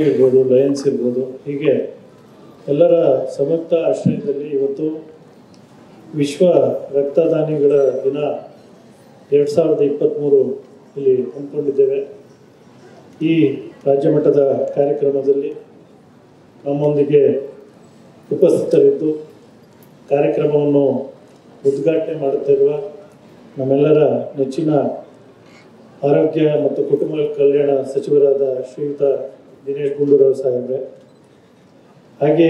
ಇರ್ಬೋದು, ಲಯನ್ಸ್ ಇರ್ಬೋದು, ಹೀಗೆ ಎಲ್ಲರ ಸಮರ್ಥ ಆಶ್ರಯದಲ್ಲಿ ಇವತ್ತು ವಿಶ್ವ ರಕ್ತದಾನಿಗಳ ದಿನ ಎರಡು ಸಾವಿರದ ಇಪ್ಪತ್ತ್ಮೂರು ಇಲ್ಲಿ ಹಮ್ಮಿಕೊಂಡಿದ್ದೇವೆ. ಈ ರಾಜ್ಯ ಮಟ್ಟದ ಕಾರ್ಯಕ್ರಮದಲ್ಲಿ ನಮ್ಮೊಂದಿಗೆ ಉಪಸ್ಥಿತರಿದ್ದು ಕಾರ್ಯಕ್ರಮವನ್ನು ಉದ್ಘಾಟನೆ ಮಾಡುತ್ತಿರುವ ನಮ್ಮೆಲ್ಲರ ನೆಚ್ಚಿನ ಆರೋಗ್ಯ ಮತ್ತು ಕುಟುಂಬ ಕಲ್ಯಾಣ ಸಚಿವರಾದ ಶ್ರೀಯುತ ದಿನೇಶ್ ಗುಂಡೂರಾವ್ ಸಾಹೇಬ್ರೆ. ಹಾಗೆ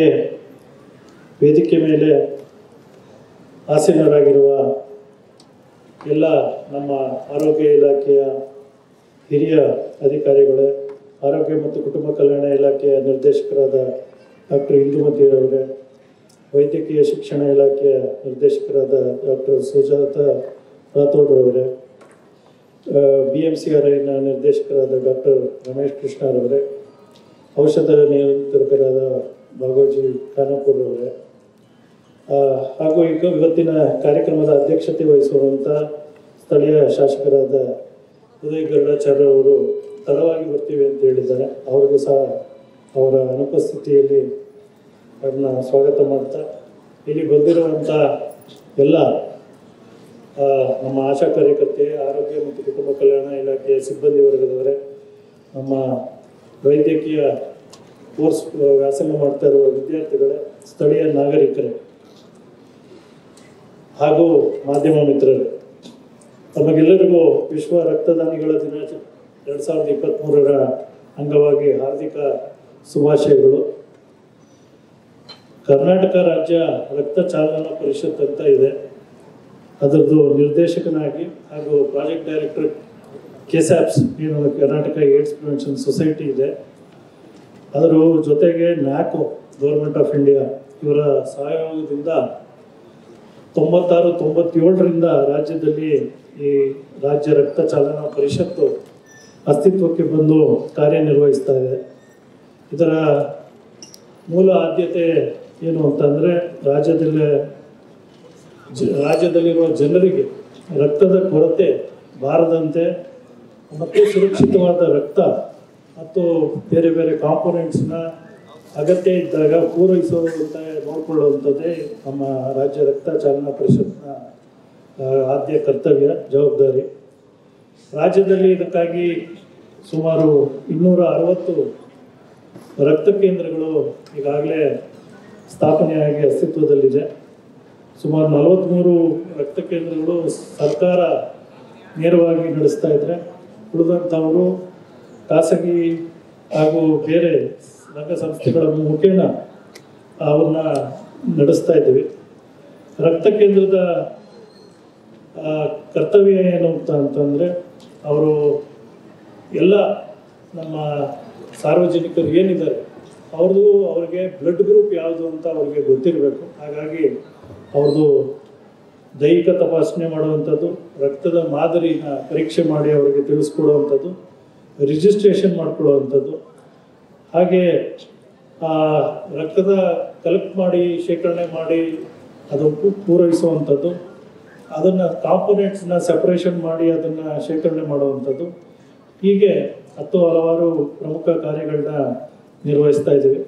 ವೇದಿಕೆ ಮೇಲೆ ಆಸೀನರಾಗಿರುವ ಎಲ್ಲ ನಮ್ಮ ಆರೋಗ್ಯ ಇಲಾಖೆಯ ಹಿರಿಯ ಅಧಿಕಾರಿಗಳೇ, ಆರೋಗ್ಯ ಮತ್ತು ಕುಟುಂಬ ಕಲ್ಯಾಣ ಇಲಾಖೆಯ ನಿರ್ದೇಶಕರಾದ ಡಾಕ್ಟರ್ ಇಂದುಮತಿಯವರೇ ವೈದ್ಯಕೀಯ ಶಿಕ್ಷಣ ಇಲಾಖೆಯ ನಿರ್ದೇಶಕರಾದ ಡಾಕ್ಟರ್ ಸುಜಾತ ರಾಥೋಡ್ರವರೇ ಬಿ ಎಂ ಸಿ ಆರ್ ಐನ ನಿರ್ದೇಶಕರಾದ ಡಾಕ್ಟರ್ ರಮೇಶ್ ಕೃಷ್ಣರವರೇ ಔಷಧ ನಿಯಂತ್ರಕರಾದ ಭಾಗೋಜಿ ಖಾನಪುರ್ ಅವರೇ. ಹಾಗೂ ಈಗ ಇವತ್ತಿನ ಕಾರ್ಯಕ್ರಮದ ಅಧ್ಯಕ್ಷತೆ ವಹಿಸುವಂಥ ಸ್ಥಳೀಯ ಶಾಸಕರಾದ ಉದಯ್ ಗರುಡಾಚಾರ್ಯ ಅವರು ತಡವಾಗಿ ಬರ್ತೀವಿ ಅಂತ ಹೇಳಿದ್ದಾರೆ. ಅವ್ರಿಗೂ ಸಹ ಅವರ ಅನುಪಸ್ಥಿತಿಯಲ್ಲಿ ಅವ್ರನ್ನ ಸ್ವಾಗತ ಮಾಡ್ತಾ, ಇಲ್ಲಿ ಬಂದಿರುವಂಥ ಎಲ್ಲ ನಮ್ಮ ಆಶಾ ಕಾರ್ಯಕರ್ತೆ, ಆರೋಗ್ಯ ಮತ್ತು ಕುಟುಂಬ ಕಲ್ಯಾಣ ಇಲಾಖೆಯ ಸಿಬ್ಬಂದಿ ವರ್ಗದವರೇ, ನಮ್ಮ ವೈದ್ಯಕೀಯ ಕೋರ್ಸ್ ವ್ಯಾಸಂಗ ಮಾಡ್ತಾ ಇರುವ ವಿದ್ಯಾರ್ಥಿಗಳೇ, ಸ್ಥಳೀಯ ನಾಗರಿಕರೇ, ಹಾಗೂ ಮಾಧ್ಯಮ ಮಿತ್ರರೇ, ತಮಗೆಲ್ಲರಿಗೂ ವಿಶ್ವ ರಕ್ತದಾನಿಗಳ ದಿನಾಚರಣೆ ಎರಡ್ ಸಾವಿರದ ಇಪ್ಪತ್ತ್ಮೂರರ ಅಂಗವಾಗಿ ಹಾರ್ದಿಕ ಶುಭಾಶಯಗಳು. ಕರ್ನಾಟಕ ರಾಜ್ಯ ರಕ್ತ ಚಾಲನಾ ಪರಿಷತ್ ಅಂತ ಇದೆ. ಅದರದ್ದು ನಿರ್ದೇಶಕನಾಗಿ ಹಾಗೂ ಪ್ರಾಜೆಕ್ಟ್ ಡೈರೆಕ್ಟರ್ ಕೆಸ್ಯಾಪ್ಸ್ ಏನು ಕರ್ನಾಟಕ ಏಡ್ಸ್ ಪ್ರಿವೆನ್ಷನ್ ಸೊಸೈಟಿ ಇದೆ. ಅದರ ಜೊತೆಗೆ ನ್ಯಾಕೋ ಗೌರ್ಮೆಂಟ್ ಆಫ್ ಇಂಡಿಯಾ ಇವರ ಸಹಯೋಗದಿಂದ ತೊಂಬತ್ತಾರು, ತೊಂಬತ್ತೇಳರಿಂದ ರಾಜ್ಯದಲ್ಲಿ ಈ ರಾಜ್ಯ ರಕ್ತ ಚಾಲನಾ ಪರಿಷತ್ತು ಅಸ್ತಿತ್ವಕ್ಕೆ ಬಂದು ಕಾರ್ಯನಿರ್ವಹಿಸ್ತಾ ಇದೆ. ಇದರ ಮೂಲ ಆದ್ಯತೆ ಏನು ಅಂತಂದರೆ ರಾಜ್ಯದಲ್ಲಿ ಜ, ರಾಜ್ಯದಲ್ಲಿರುವ ಜನರಿಗೆ ರಕ್ತದ ಕೊರತೆ ಬಾರದಂತೆ ಮತ್ತು ಸುರಕ್ಷಿತವಾದ ರಕ್ತ ಮತ್ತು ಬೇರೆ ಬೇರೆ ಕಾಂಪೊನೆಂಟ್ಸ್ನ ಅಗತ್ಯ ಇದ್ದಾಗ ಪೂರೈಸುವಂತೆ ನೋಡಿಕೊಳ್ಳುವಂಥದ್ದೇ ನಮ್ಮ ರಾಜ್ಯ ರಕ್ತ ಚಾಲನಾ ಪರಿಷತ್ನ ಆದ್ಯ ಕರ್ತವ್ಯ, ಜವಾಬ್ದಾರಿ. ರಾಜ್ಯದಲ್ಲಿ ಇದಕ್ಕಾಗಿ ಸುಮಾರು ಇನ್ನೂರ ಅರವತ್ತು ರಕ್ತ ಕೇಂದ್ರಗಳು ಈಗಾಗಲೇ ಸ್ಥಾಪನೆಯಾಗಿ ಅಸ್ತಿತ್ವದಲ್ಲಿದೆ. ಸುಮಾರು ನಲವತ್ತ್ಮೂರು ರಕ್ತ ಕೇಂದ್ರಗಳು ಸರ್ಕಾರ ನೇರವಾಗಿ ನಡೆಸ್ತಾ ಇದ್ದರೆ ಉಳಿದಂಥವರು ಖಾಸಗಿ ಹಾಗೂ ಬೇರೆ ಸಂಘ ಸಂಸ್ಥೆಗಳ ಮುಖೇನ ಅವನ್ನ ನಡೆಸ್ತಾ ಇದ್ದೀವಿ. ರಕ್ತ ಕೇಂದ್ರದ ಕರ್ತವ್ಯ ಏನು ಅಂತ ಅಂತಂದರೆ ಅವರು ಎಲ್ಲ ನಮ್ಮ ಸಾರ್ವಜನಿಕರು ಏನಿದ್ದಾರೆ, ಅವ್ರದ್ದು ಅವ್ರಿಗೆ ಬ್ಲಡ್ ಗ್ರೂಪ್ ಯಾವುದು ಅಂತ ಅವ್ರಿಗೆ ಗೊತ್ತಿರಬೇಕು. ಹಾಗಾಗಿ ಅವ್ರದ್ದು ದೈಹಿಕ ತಪಾಸಣೆ ಮಾಡುವಂಥದ್ದು, ರಕ್ತದ ಮಾದರಿನ ಪರೀಕ್ಷೆ ಮಾಡಿ ಅವರಿಗೆ ತಿಳಿಸ್ಕೊಡುವಂಥದ್ದು. ರಿಜಿಸ್ಟ್ರೇಷನ್ ಮಾಡ್ಕೊಳ್ಳುವಂಥದ್ದು. ಹಾಗೆ ರಕ್ತದ ಕಲೆಕ್ಟ್ ಮಾಡಿ, ಶೇಖರಣೆ ಮಾಡಿ, ಅದು ಪೂರೈಸುವಂಥದ್ದು. ಅದನ್ನು ಕಾಂಪೊನೆಂಟ್ಸ್ನ ಸೆಪರೇಷನ್ ಮಾಡಿ ಅದನ್ನು ಶೇಖರಣೆ ಮಾಡುವಂಥದ್ದು. ಹೀಗೆ ಹತ್ತು ಹಲವಾರು ಪ್ರಮುಖ ಕಾರ್ಯಗಳನ್ನ ನಿರ್ವಹಿಸ್ತಾ ಇದ್ದೀವಿ.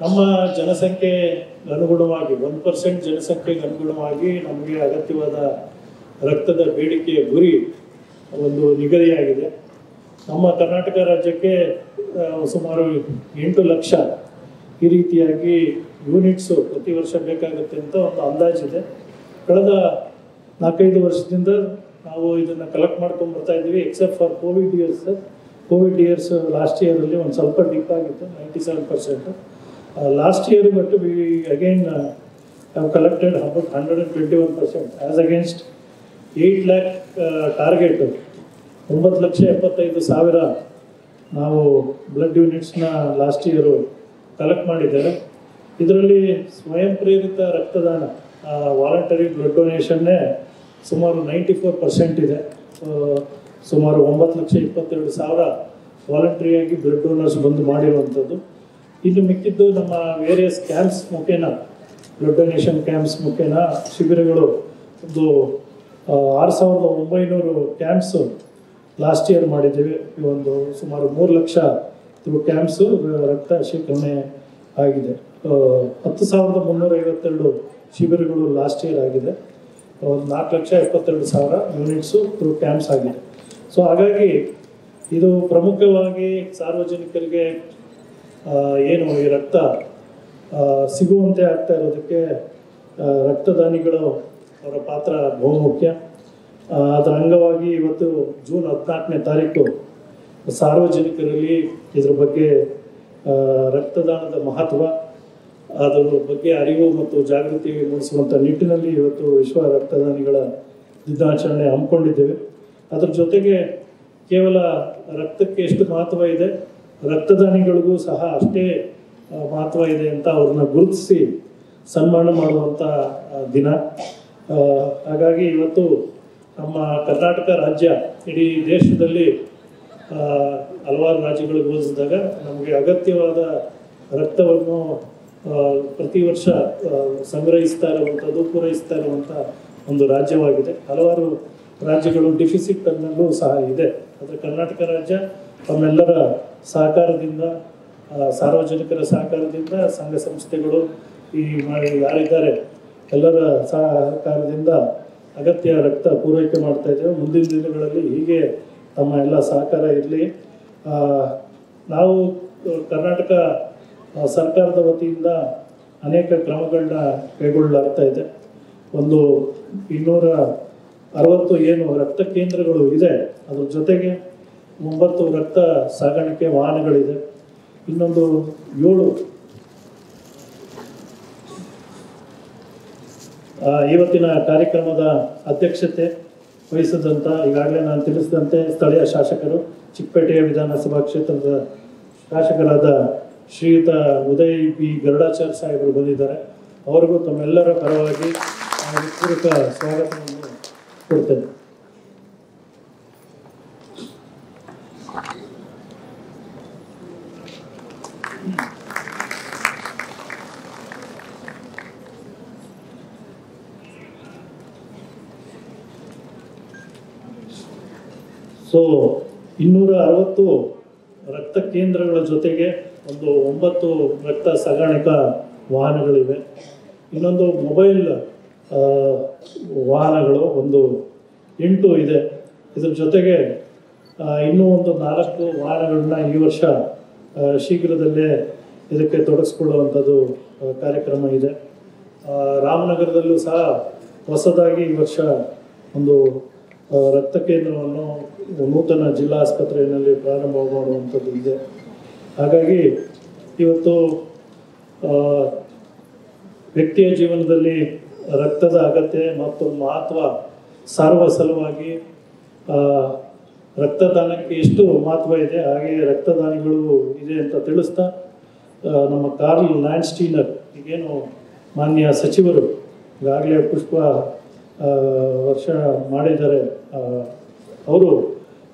ನಮ್ಮ ಜನಸಂಖ್ಯೆ ಅನುಗುಣವಾಗಿ, ಒನ್ ಪರ್ಸೆಂಟ್ ಜನಸಂಖ್ಯೆಗೆ ಅನುಗುಣವಾಗಿ ನಮಗೆ ಅಗತ್ಯವಾದ ರಕ್ತದ ಬೇಡಿಕೆಯ ಗುರಿ ಒಂದು ನಿಗದಿಯಾಗಿದೆ. ನಮ್ಮ ಕರ್ನಾಟಕ ರಾಜ್ಯಕ್ಕೆ ಸುಮಾರು ಎಂಟು ಲಕ್ಷ ಈ ರೀತಿಯಾಗಿ ಯೂನಿಟ್ಸು ಪ್ರತಿ ವರ್ಷ ಬೇಕಾಗುತ್ತೆ ಅಂತ ಒಂದು ಅಂದಾಜಿದೆ. ಕಳೆದ ನಾಲ್ಕೈದು ವರ್ಷದಿಂದ ನಾವು ಇದನ್ನು ಕಲೆಕ್ಟ್ ಮಾಡ್ಕೊಂಡು ಬರ್ತಾ ಇದ್ದೀವಿ except for COVID years COVID years last ಇಯರಲ್ಲಿ ಒಂದು ಸ್ವಲ್ಪ ಡಿಪ್ ಆಗಿತ್ತು ninety seven percent last year but we again have collected about hundred and twenty one percent as against eight lakh target ಒಂಬತ್ತು ಲಕ್ಷ ಎಪ್ಪತ್ತೈದು ಸಾವಿರ ನಾವು ಬ್ಲಡ್ ಯೂನಿಟ್ಸ್ನ ಲಾಸ್ಟ್ ಇಯರು ಕಲೆಕ್ಟ್ ಮಾಡಿದ್ದೇವೆ. ಇದರಲ್ಲಿ ಸ್ವಯಂ ಪ್ರೇರಿತ ರಕ್ತದಾನ ವಾಲಂಟರಿ ಬ್ಲಡ್ ಡೊನೇಷನ್ನೇ ಸುಮಾರು ನೈಂಟಿ ಫೋರ್ ಪರ್ಸೆಂಟ್ ಇದೆ ಸುಮಾರು ಒಂಬತ್ತು ಲಕ್ಷ ಇಪ್ಪತ್ತೆರಡು ಸಾವಿರ ವಾಲಂಟ್ರಿಯಾಗಿ ಬ್ಲಡ್ ಡೋನರ್ಸ್ ಬಂದು ಮಾಡಿರುವಂಥದ್ದು. ಇನ್ನು ಮಿಕ್ಕಿದ್ದು ನಮ್ಮ ವೇರಿಯಸ್ ಕ್ಯಾಂಪ್ಸ್ ಮುಖೇನ ಬ್ಲಡ್ ಡೊನೇಷನ್ ಕ್ಯಾಂಪ್ಸ್ ಮುಖೇನ, ಶಿಬಿರಗಳು ಒಂದು ಆರು ಸಾವಿರದ ಒಂಬೈನೂರು ಕ್ಯಾಂಪ್ಸು ಲಾಸ್ಟ್ ಇಯರ್ ಮಾಡಿದ್ದೇವೆ. ಈ ಒಂದು ಸುಮಾರು ಮೂರು ಲಕ್ಷ ಕ್ಯಾಂಪ್ಸು ರಕ್ತ ಶೇಖರಣೆ ಆಗಿದೆ. ಹತ್ತು ಸಾವಿರದ ಮುನ್ನೂರ ಐವತ್ತೆರಡು ಶಿಬಿರಗಳು ಲಾಸ್ಟ್ ಇಯರ್ ಆಗಿದೆ. ಒಂದು ನಾಲ್ಕು ಲಕ್ಷ ಎಪ್ಪತ್ತೆರಡು ಸಾವಿರ ಯೂನಿಟ್ಸು ತ್ರೂ ಕ್ಯಾಂಪ್ಸ್ ಆಗಿದೆ. ಸೊ ಹಾಗಾಗಿ ಇದು ಪ್ರಮುಖವಾಗಿ ಸಾರ್ವಜನಿಕರಿಗೆ ಏನು ಈ ರಕ್ತ ಸಿಗುವಂತೆ ಆಗ್ತಾ ಇರೋದಕ್ಕೆ ರಕ್ತದಾನಿಗಳು ಅವರ ಪಾತ್ರ ಬಹುಮುಖ್ಯ. ಅದರ ಅಂಗವಾಗಿ ಇವತ್ತು ಜೂನ್ ಹದಿನಾಲ್ಕನೇ ತಾರೀಕು ಸಾರ್ವಜನಿಕರಲ್ಲಿ ಇದ್ರ ಬಗ್ಗೆ ರಕ್ತದಾನದ ಮಹತ್ವ, ಅದರ ಬಗ್ಗೆ ಅರಿವು ಮತ್ತು ಜಾಗೃತಿ ಮೂಡಿಸುವಂಥ ನಿಟ್ಟಿನಲ್ಲಿ ಇವತ್ತು ವಿಶ್ವ ರಕ್ತದಾನಿಗಳ ದಿನಾಚರಣೆ ಹಮ್ಮಿಕೊಂಡಿದ್ದೇವೆ. ಅದರ ಜೊತೆಗೆ ಕೇವಲ ರಕ್ತಕ್ಕೆ ಎಷ್ಟು ಮಹತ್ವ ಇದೆ, ರಕ್ತದಾನಿಗಳಿಗೂ ಸಹ ಅಷ್ಟೇ ಮಹತ್ವ ಇದೆ ಅಂತ ಅವ್ರನ್ನ ಗುರುತಿಸಿ ಸನ್ಮಾನ ಮಾಡುವಂಥ ದಿನ. ಹಾಗಾಗಿ ಇವತ್ತು ನಮ್ಮ ಕರ್ನಾಟಕ ರಾಜ್ಯ ಇಡೀ ದೇಶದಲ್ಲಿ ಹಲವಾರು ರಾಜ್ಯಗಳಿಗೆ ಹೋಲಿಸಿದಾಗ ನಮಗೆ ಅಗತ್ಯವಾದ ರಕ್ತವನ್ನು ಪ್ರತಿ ವರ್ಷ ಸಂಗ್ರಹಿಸ್ತಾ ಇರುವಂಥದ್ದು ಪೂರೈಸ್ತಾ ಇರುವಂಥ ಒಂದು ರಾಜ್ಯವಾಗಿದೆ. ಹಲವಾರು ರಾಜ್ಯಗಳು ಡಿಫಿಸಿಟ್ ಅನ್ನೋದು ಸಹ ಇದೆ. ಆದರೆ ಕರ್ನಾಟಕ ರಾಜ್ಯ ತಮ್ಮೆಲ್ಲರ ಸಹಕಾರದಿಂದ ಸಾರ್ವಜನಿಕರ ಸಹಕಾರದಿಂದ ಸಂಘ ಸಂಸ್ಥೆಗಳು ಈ ಮಾಡಿ ಯಾರಿದ್ದಾರೆ, ಎಲ್ಲರ ಸಹಕಾರದಿಂದ ಅಗತ್ಯ ರಕ್ತ ಪೂರೈಕೆ ಮಾಡ್ತಾ ಇದ್ದೇವೆ. ಮುಂದಿನ ದಿನಗಳಲ್ಲಿ ಹೀಗೆ ತಮ್ಮ ಎಲ್ಲ ಸಹಕಾರ ಇರಲಿ. ನಾವು ಕರ್ನಾಟಕ ಸರ್ಕಾರದ ವತಿಯಿಂದ ಅನೇಕ ಕ್ರಮಗಳನ್ನ ಕೈಗೊಳ್ಳಲಾಗ್ತಾ ಇದೆ. ಒಂದು ಇನ್ನೂರ ಅರವತ್ತು ಏನು ರಕ್ತ ಕೇಂದ್ರಗಳು ಇದೆ, ಅದ್ರ ಜೊತೆಗೆ ಒಂಬತ್ತು ರಕ್ತ ಸಾಗಾಣಿಕೆ ವಾಹನಗಳಿದೆ. ಇನ್ನೊಂದು ಏಳು ಇವತ್ತಿನ ಕಾರ್ಯಕ್ರಮದ ಅಧ್ಯಕ್ಷತೆ ವಹಿಸಿದಂಥ ಈಗಾಗಲೇ ನಾನು ತಿಳಿಸಿದಂತೆ ಸ್ಥಳೀಯ ಶಾಸಕರು ಚಿಕ್ಕಪೇಟೆಯ ವಿಧಾನಸಭಾ ಕ್ಷೇತ್ರದ ಶಾಸಕರಾದ ಶ್ರೀಯುತ ಉದಯ್ ಬಿ. ಗರುಡಾಚಾರ್ಯ ಸಾಹೇಬರು ಬಂದಿದ್ದಾರೆ. ಅವರಿಗೂ ತಮ್ಮೆಲ್ಲರ ಪರವಾಗಿ ನಾನು ಪೂರ್ವಕ ಸ್ವಾಗತವನ್ನು ಕೊಡ್ತೇನೆ. ಸೊ ಇನ್ನೂರ ಅರವತ್ತು ರಕ್ತ ಕೇಂದ್ರಗಳ ಜೊತೆಗೆ ಒಂದು ಒಂಬತ್ತು ರಕ್ತ ಸಾಗಾಣಿಕಾ ವಾಹನಗಳಿವೆ. ಇನ್ನೊಂದು ಮೊಬೈಲ್ ವಾಹನಗಳು ಒಂದು ಎಂಟು ಇದೆ. ಇದ್ರ ಜೊತೆಗೆ ಇನ್ನೂ ಒಂದು ನಾಲ್ಕು ವಾಹನಗಳನ್ನ ಈ ವರ್ಷ ಶೀಘ್ರದಲ್ಲೇ ಇದಕ್ಕೆ ತೊಡಗಿಸ್ಕೊಳ್ಳುವಂಥದ್ದು ಕಾರ್ಯಕ್ರಮ ಇದೆ. ರಾಮನಗರದಲ್ಲೂ ಸಹ ಹೊಸದಾಗಿ ಈ ವರ್ಷ ಒಂದು ರಕ್ತ ಕೇಂದ್ರವನ್ನು ನೂತನ ಜಿಲ್ಲಾ ಆಸ್ಪತ್ರೆಯಲ್ಲಿ ಪ್ರಾರಂಭ ಮಾಡುವಂಥದ್ದು ಇದೆ. ಹಾಗಾಗಿ ಇವತ್ತು ವ್ಯಕ್ತಿಯ ಜೀವನದಲ್ಲಿ ರಕ್ತದ ಅಗತ್ಯ ಮತ್ತು ಮಹತ್ವ ಸಾರುವ ಸಲುವಾಗಿ ರಕ್ತದಾನಕ್ಕೆ ಎಷ್ಟು ಮಹತ್ವ ಇದೆ ಹಾಗೆ ರಕ್ತದಾನಿಗಳು ಇದೆ ಅಂತ ತಿಳಿಸ್ತಾ ನಮ್ಮ ಕಾರ್ಲ್ ಲ್ಯಾಂಡ್ಸ್ಟೀನರ್ ಈಗೇನು ಮಾನ್ಯ ಸಚಿವರು, ಈಗಾಗಲೇ ಪುಷ್ಪ ವರ್ಷ ಮಾಡಿದ್ದಾರೆ. ಅವರು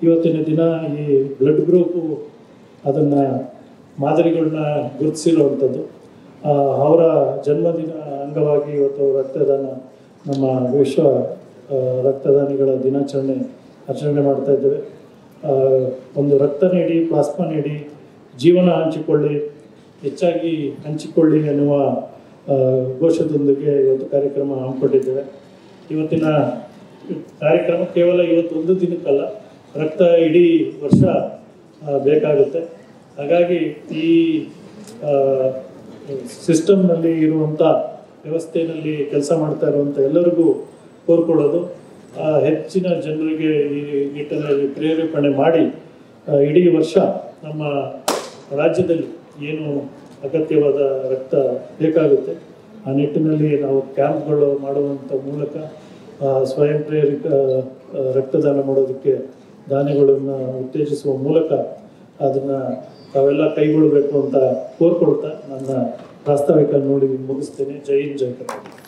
ಇವತ್ತಿನ ದಿನ ಈ ಬ್ಲಡ್ ಗ್ರೂಪು ಅದನ್ನು ಮಾದರಿಗಳನ್ನ ಗುರುತಿಸಿರುವಂಥದ್ದು. ಅವರ ಜನ್ಮದಿನ ಅಂಗವಾಗಿ ಇವತ್ತು ರಕ್ತದಾನ ನಮ್ಮ ವಿಶ್ವ ರಕ್ತದಾನಿಗಳ ದಿನಾಚರಣೆ ಆಚರಣೆ ಮಾಡ್ತಾ ಇದ್ದೇವೆ. ಒಂದು ರಕ್ತ ನೀಡಿ, ಪ್ಲಾಸ್ಮಾ ನೀಡಿ, ಜೀವನ ಹಂಚಿಕೊಳ್ಳಿ, ಹೆಚ್ಚಾಗಿ ಹಂಚಿಕೊಳ್ಳಿ ಎನ್ನುವ ಘೋಷದೊಂದಿಗೆ ಇವತ್ತು ಕಾರ್ಯಕ್ರಮ ಹಮ್ಮಿಕೊಂಡಿದ್ದೇವೆ. ಇವತ್ತಿನ ಕಾರ್ಯಕ್ರಮ ಕೇವಲ ಇವತ್ತು ಒಂದು ದಿನಕ್ಕಲ್ಲ, ರಕ್ತ ಇಡೀ ವರ್ಷ ಬೇಕಾಗುತ್ತೆ. ಹಾಗಾಗಿ ಈ ಸಿಸ್ಟಮ್ನಲ್ಲಿ ಇರುವಂಥ ವ್ಯವಸ್ಥೆಯಲ್ಲಿ ಕೆಲಸ ಮಾಡ್ತಾ ಇರುವಂಥ ಎಲ್ಲರಿಗೂ ಕೋರ್ಕೊಳ್ಳೋದು ಹೆಚ್ಚಿನ ಜನರಿಗೆ ಈ ನಿಟ್ಟಿನಲ್ಲಿ ಪ್ರೇರೇಪಣೆ ಮಾಡಿ ಇಡೀ ವರ್ಷ ನಮ್ಮ ರಾಜ್ಯದಲ್ಲಿ ಏನು ಅಗತ್ಯವಾದ ರಕ್ತ ಬೇಕಾಗುತ್ತೆ. ಆ ನಿಟ್ಟಿನಲ್ಲಿ ನಾವು ಕ್ಯಾಂಪ್ಗಳು ಮಾಡುವಂಥ ಮೂಲಕ ಸ್ವಯಂ ಪ್ರೇರಿತ ರಕ್ತದಾನ ಮಾಡೋದಕ್ಕೆ ದಾನಿಗಳನ್ನು ಉತ್ತೇಜಿಸುವ ಮೂಲಕ ಅದನ್ನು ತಾವೆಲ್ಲ ಕೈಗೊಳ್ಳಬೇಕು ಅಂತ ಕೋರ್ಕೊಳ್ತಾ ನನ್ನ ಪ್ರಾಸ್ತಾವಿಕ ನೋಡಿ ಮುಗಿಸ್ತೇನೆ. ಜೈ ಹಿಂದ್ ಕರ್ನಾಟಕ.